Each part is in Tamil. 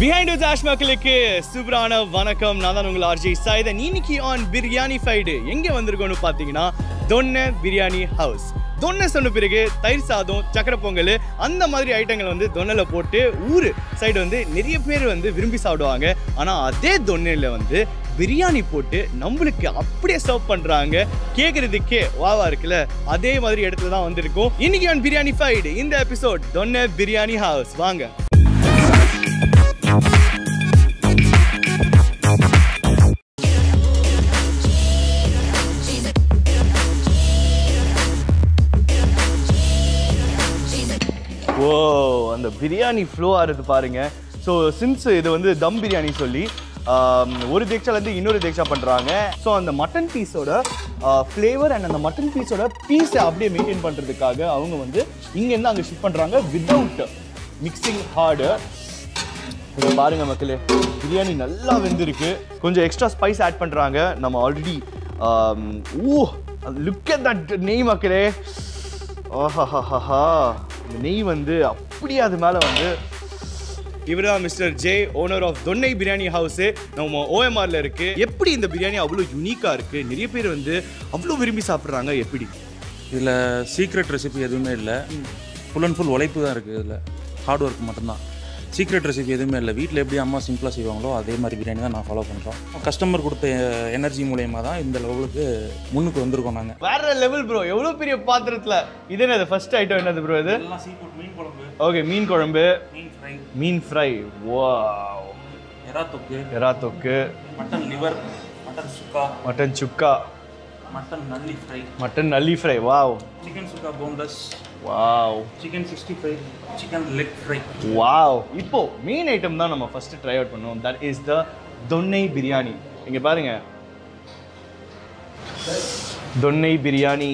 பிஹைண்ட் தாஷ் மக்களுக்கு சூப்பரான வணக்கம். நான் தான் உங்கள் ஆர்ஜி சாய்தன். இன்னைக்கு ஆன் பிரியாணி ஃபைடு எங்கே வந்திருக்கோன்னு பார்த்தீங்கன்னா தொன்ன பிரியாணி ஹவுஸ் தொன்னை சொன்ன பிறகு தயிர் சாதம் சக்கரை பொங்கல் அந்த மாதிரி ஐட்டங்கள் வந்து தொன்னையில் போட்டு ஊர் சைடு வந்து நிறைய பேர் வந்து விரும்பி சாப்பிடுவாங்க. ஆனால் அதே தொன்னையில் வந்து பிரியாணி போட்டு நம்மளுக்கு அப்படியே சர்வ் பண்ணுறாங்க கேட்குறதுக்கே வாவா இருக்குல்ல. அதே மாதிரி இடத்துல தான் வந்திருக்கும். இன்னைக்கு ஆன் பிரியாணி ஃபைடு இந்த எபிசோட் தொன்னை பிரியாணி ஹவுஸ் வாங்க. பிரியாணி ஃப்ளோ ஆகிறது பாருங்கள் ஸோ சின்ஸ் இது வந்து தம் பிரியாணி சொல்லி ஒரு தேக்ஷாலேருந்து இன்னொரு தேக்ஷா பண்ணுறாங்க ஸோ அந்த மட்டன் பீஸோட ஃப்ளேவர் அண்ட் அந்த மட்டன் பீஸோட பீஸை அப்படியே மெயின்டைன் பண்ணுறதுக்காக அவங்க வந்து இங்கேருந்து அங்கே ஷிஃப்ட் பண்ணுறாங்க வித்தவுட் மிக்சிங் ஹார்டு இதை பாருங்க மக்களே பிரியாணி நல்லா வெந்திருக்கு. கொஞ்சம் எக்ஸ்ட்ரா ஸ்பைஸ் ஆட் பண்ணுறாங்க நம்ம ஆல்ரெடி ஊ லுக் அட் தட் நெய் மக்களே. ஆஹாஹாஹா இந்த நெய் வந்து அப்படியே அது மேலே வந்து. இவர் தான் mister J owner of Thonnai biryani house நம்ம ஓஎம்ஆரில் இருக்கு. எப்படி இந்த பிரியாணி அவ்வளோ யூனிக்காக இருக்குது நிறைய பேர் வந்து அவ்வளோ விரும்பி சாப்பிட்றாங்க. எப்படி? இதில் சீக்ரெட் ரெசிபி எதுவுமே இல்லை. ஃபுல் அண்ட் ஃபுல் உழைப்பு தான் இருக்குது இதில். ஹார்ட் ஒர்க் மட்டும்தான். சீக்ரெட் ரெசிபி எதுவுமே இல்லை. வீட்டில் எப்படி அம்மா சிம்பிளாக செய்வாங்களோ அதே மாதிரி பிரியாணி தான் நான் ஃபாலோ பண்ணுறோம் கஸ்டமர் கொடுத்த எனர்ஜி மூலயமா தான் இந்த லெவலுக்கு முன்னுக்கு வந்திருக்கோம் நாங்கள் வேற லெவல் ப்ரோ எவ்வளோ பெரிய பாத்திரத்தில்? இது என்னது? ஃபர்ஸ்ட் ஐட்டம் என்னது ப்ரோ இது? மீன் குழம்பு. ஓகே மீன் குழம்பு. மீன் ஃப்ரை மீன் ஃப்ரை வாவ் எறா தொக்கு. எறா தொக்கு. Mutton liver mutton sukka. Mutton sukka. Mutton nalli fry mutton nalli fry wow chicken sukka boneless wow chicken sixty five chicken leg fry wow இப்போ மெயின் ஐட்டம் தான் நம்ம ஃபர்ஸ்ட் ட்ரை அவுட் பண்ணுவோம். That is the thonnai biryani இங்க பாருங்க. தொன்னை பிரியாணி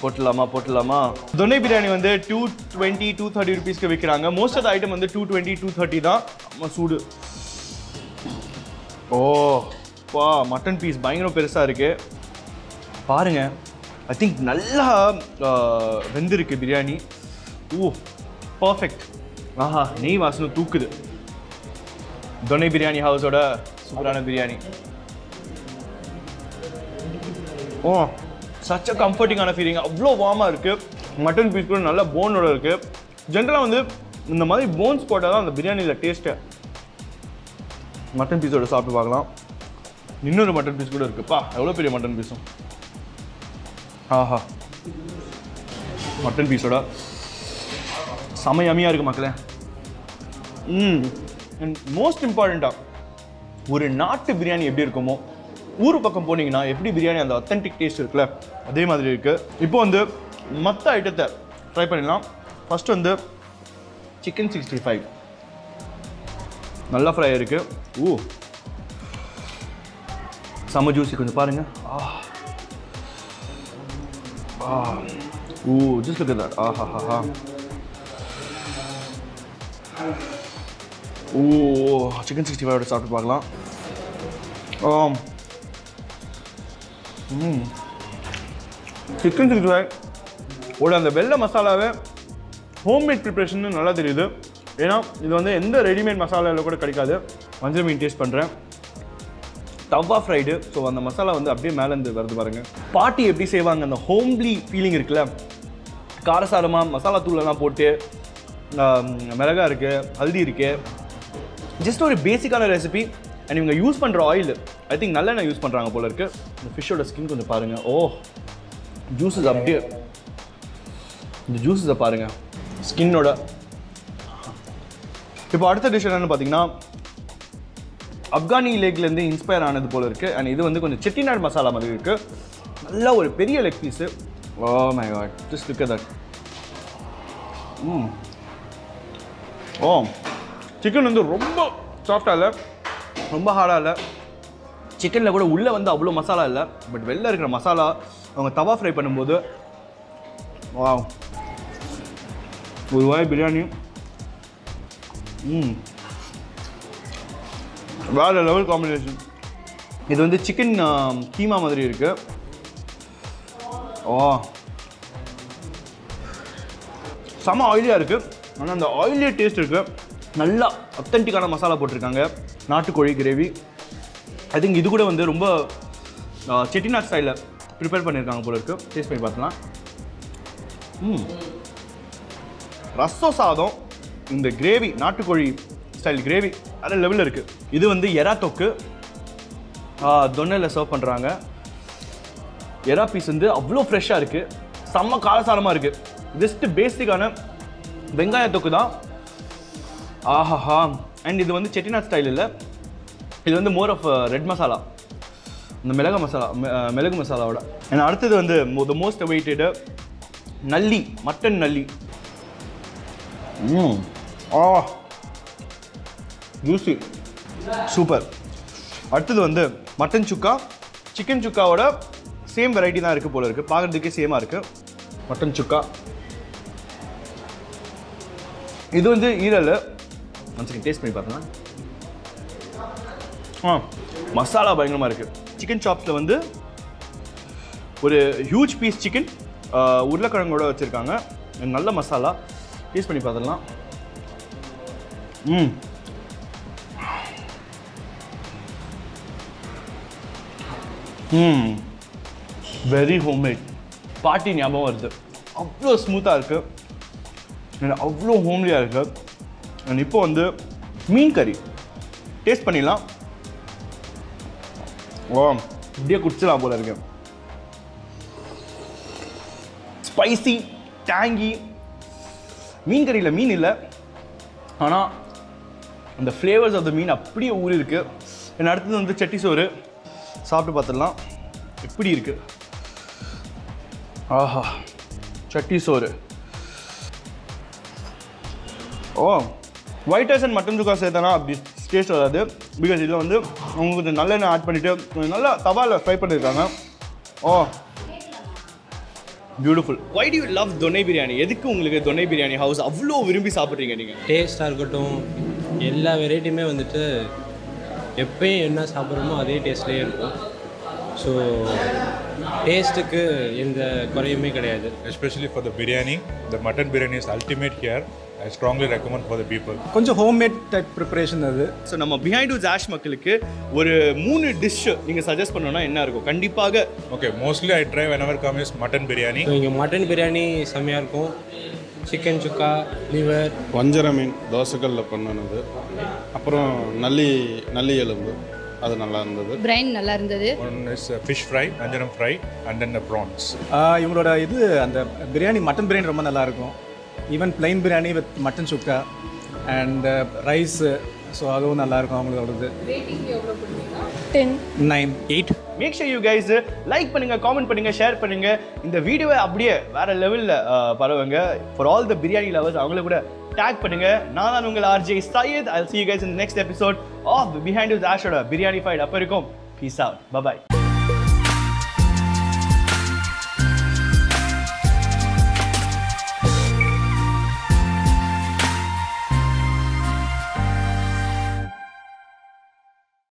போட்டுடலாமா போட்டுடலாமா? தொன்னை பிரியாணி வந்து டூ டுவெண்ட்டி டூ தேர்ட்டி ருபீஸ்க்கு விற்கிறாங்க மோஸ்ட் ஆஃப் ஐட்டம் வந்து டூ டுவெண்ட்டி டூ தேர்ட்டி தான். சூடு. ஓ பா மட்டன் பீஸ் பயங்கர பெருசாக இருக்கு. பாருங்க. ஐ திங்க் நல்லா வெந்திருக்கு பிரியாணி. ஓ பர்ஃபெக்ட் ஆஹா நெய் வாசனை தூக்குது. தொனை பிரியாணி ஹவுஸோட சூப்பரான பிரியாணி. ஓ சச்ச கம்ஃபர்டிங்கான ஃபீலிங் அவ்வளோ வார்மாக இருக்குது மட்டன் பீஸ் கூட நல்ல போனோட இருக்குது ஜென்ரலாக வந்து இந்த மாதிரி போன்ஸ் போட்டால் தான் அந்த பிரியாணியில் டேஸ்ட்டு மட்டன் பீஸோட சாப்பிட்டு பார்க்கலாம். இன்னொரு மட்டன் பீஸ் கூட இருக்குப்பா எவ்வளோ பெரிய மட்டன் பீஸும் ஆஹா. மட்டன் பீஸோட செம இருக்குது மக்களே. ம் அண்ட் மோஸ்ட் இம்பார்ட்டண்ட்டாக ஒரு நாட்டு பிரியாணி எப்படி இருக்குமோ ஊர் பக்கம் போனீங்கன்னா எப்படி பிரியாணி அந்த அத்தன்டிக் டேஸ்ட் இருக்குல்ல அதே மாதிரி இருக்குது இப்போ வந்து மற்ற ஐட்டத்தை ட்ரை பண்ணிடலாம். ஃபஸ்ட் வந்து சிக்கன் சிக்ஸ்டி ஃபைவ் நல்லா ஃப்ரை இருக்குது ஊ செம்ம ஜூஸி கொஞ்சம் பாருங்கள் ஆ ஆ ஊ ஜூஸ் லுக் தட் ஆஹா ஹா ஹா ஓ சிக்கன் சிக்ஸ்டி ஃபைவோட சாப்பிட்டு பார்க்கலாம். ஆம் ம் சிக்கன் சிக்ஸ்டி ஃபைவ் ஓட அந்த வெள்ளை மசாலாவே ஹோம்மேட் ப்ரிப்ரேஷன் நல்லா தெரியுது. ஏன்னா இது வந்து எந்த ரெடிமேட் மசாலாவில் கூட கிடைக்காது. மஞ்சள் மீன் டேஸ்ட் பண்ணுறேன் தவா ஃப்ரைடு ஸோ அந்த மசாலா வந்து அப்படியே மேலேருந்து வருது பாருங்க. பாட்டி எப்படி செய்வாங்க? அந்த ஹோம்லி ஃபீலிங் இருக்குல்ல? காரசாரமாக மசாலா தூளெல்லாம் போட்டு மிளகா இருக்குது ஹல்தி இருக்குது ஜஸ்ட் ஒரு பேசிக்கான ரெசிபி அண்ட் இவங்க யூஸ் பண்ணுற ஆயில் ஐ திங்க் நல்லெண்ணெய் யூஸ் பண்ணுறாங்க போல இருக்கு. இந்த ஃபிஷ்ஷோட ஸ்கின் கொஞ்சம் பாருங்கள் ஓ ஜூஸஸ் அப்படியே. இந்த ஜூஸஸை பாருங்கள் ஸ்கின்னோட இப்போ அடுத்த டிஷ் என்னன்னு பார்த்தீங்கன்னா ஆப்கானி லேக்லேருந்து இன்ஸ்பயர் ஆனது போல் இருக்குது அண்ட் இது வந்து கொஞ்சம் செட்டிநாடு மசாலா மாதிரி இருக்குது நல்ல ஒரு பெரிய leg piece oh my god just look that ம் ஓ சிக்கன் வந்து ரொம்ப சாஃப்டாக இல்லை. ரொம்ப ஹார்டாக இல்லை. சிக்கனில் கூட உள்ளே வந்து அவ்வளோ மசாலா இல்லை. பட் வெளில இருக்கிற மசாலா அவங்க தவா ஃப்ரை பண்ணும்போது வா ஒரு வாய் பிரியாணி. ம் வேறு லெவல் காம்பினேஷன் இது வந்து சிக்கன் கீமா மாதிரி இருக்குது ஓ செம ஆயிலியாக இருக்குது ஆனால் அந்த ஆயிலியே டேஸ்ட் இருக்குது நல்லா அத்தன்டிக்கான மசாலா போட்டிருக்காங்க. நாட்டுக்கோழி கிரேவி ஐ திங்க் இது கூட வந்து ரொம்ப செட்டிநாட் ஸ்டைலில் ப்ரிப்பேர் பண்ணியிருக்காங்க போல இருக்குது டேஸ்ட் பண்ணி பார்க்கலாம். ம். ரசம் சாதம் இந்த கிரேவி நாட்டுக்கோழி ஸ்டைல் கிரேவி. அதில் லெவலில் இருக்குது இது வந்து எறா தொக்கு. தொன்னையில் சர்வ் பண்ணுறாங்க எறா பீஸ் வந்து அவ்வளோ ஃப்ரெஷ்ஷாக இருக்குது செம்ம காரசாரமாக இருக்குது ஜஸ்ட்டு பேசிக்கான வெங்காய தொக்கு தான். ஆஹாஹா. அண்ட் இது வந்து செட்டிநாட் ஸ்டைல் இல்லை. இது வந்து மோர் ஆஃப் ரெட் மசாலா இந்த மிளகு மசாலா மிளகு மசாலாவோட அண்ட் அடுத்தது வந்து த மோஸ்ட் அவைட்டடு நல்லி மட்டன் நல்லி ம். ஆ. ஜூஸு சூப்பர் அடுத்தது வந்து மட்டன் சுக்கா சிக்கன் சுக்காவோட சேம் வெரைட்டி தான் இருக்குது போல் இருக்குது பார்க்குறதுக்கே சேமாக இருக்குது மட்டன் சுக்கா இது வந்து ஈரல். ஒன் செகண்ட் டேஸ்ட் பண்ணி பார்த்தோன்னா ஆ மசாலா பயங்கரமாக இருக்குது சிக்கன் சாப்ஸில் வந்து ஒரு ஹியூஜ் பீஸ் சிக்கன் உருளைக்கிழங்கோட வச்சுருக்காங்க. நல்ல மசாலா. டேஸ்ட் பண்ணி பார்த்துடலாம். ம். ம் வெரி ஹோம்மேட் பாட்டி ஞாபகம் வருது. அவ்வளோ ஸ்மூத்தாக இருக்குது அவ்வளோ ஹோம்லியாக இருக்குது அண்ட் இப்போ வந்து மீன் கறி. டேஸ்ட் பண்ணிடலாம். ஓ இப்படியே குடிச்சலாம் போல இருக்கு. ஸ்பைசி டேங்கி மீன் கறியில் மீன் இல்லை. ஆனால் அந்த ஃப்ளேவர்ஸ் ஆஃப் த மீன் அப்படியே ஊறி இருக்குது என் அடுத்தது வந்து சட்டி சோறு. சாப்பிட்டு பார்த்துடலாம். எப்படி இருக்குது ஆஹா சட்டி சோறு. ஓ white rice and mutton sukka சேர்த்தனா? அப்படி டேஸ்ட் வராது. பிகாஸ் இதில் வந்து அவங்க கொஞ்சம் நல்லெண்ணெய் ஆட் பண்ணிவிட்டு கொஞ்சம் நல்லா தவாவில் ஃப்ரை பண்ணியிருக்காங்க ஓ beautiful why do you love thonnai biryani எதுக்கு உங்களுக்கு தொனை பிரியாணி ஹவுஸ் அவ்வளோ விரும்பி சாப்பிட்றீங்க நீங்கள் டேஸ்ட்டாக இருக்கட்டும் எல்லா வெரைட்டியுமே வந்துட்டு எப்பயும் என்ன சாப்பிட்றோமோ அதே டேஸ்ட்லேயே இருக்கும் ஸோ டேஸ்ட்டுக்கு எந்த குறையுமே கிடையாது especially for the biryani. The mutton biryani is ultimate here. I strongly recommend for the people. கொஞ்சம் ஹோம்மேட் டைப் ப்ரிப்பரேஷன் அது ஸோ நம்ம பிஹைண்ட் டு ஆஷ் மக்களுக்கு ஒரு மூணு டிஷ் நீங்கள் சஜஸ்ட் பண்ணணும்னா என்ன இருக்கும் கண்டிப்பாக Okay, mostly I try whenever come is mutton biryani. So இங்கே மட்டன் பிரியாணி செம்மையாக இருக்கும் சிக்கன் சுக்கா லிவர். வஞ்சர மீன் தோசைக்கல்லில் பண்ணினது. அப்புறம் நல்லி நல்லி எலும்பு. அது நல்லா இருந்தது. பிரைன் நல்லா இருந்தது. Uh, fish fry, anjanam fry, and then the prawns. இவங்களோட இது அந்த பிரியாணி மட்டன் பிரியாணி ரொம்ப நல்லா இருக்கும். Even plain biryani with mutton sukka and rice so அதுவும் நல்லா இருக்கும் அவங்களோடது ten nine eight make sure you guys like பண்ணுங்க காமெண்ட் பண்ணுங்க ஷேர் பண்ணுங்க. இந்த வீடியோவை அப்படியே வேற லெவலில் uh, பரவுங்க. For all the biryani lovers அவங்கள கூட டேக் பண்ணுங்க. நான் தான் உங்கள் RJ Syed I see you guys இந்த next episode of behind use ஆஷோட biryani fight அப்போ இருக்கும். Peace out bye bye